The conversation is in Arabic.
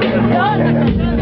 الناس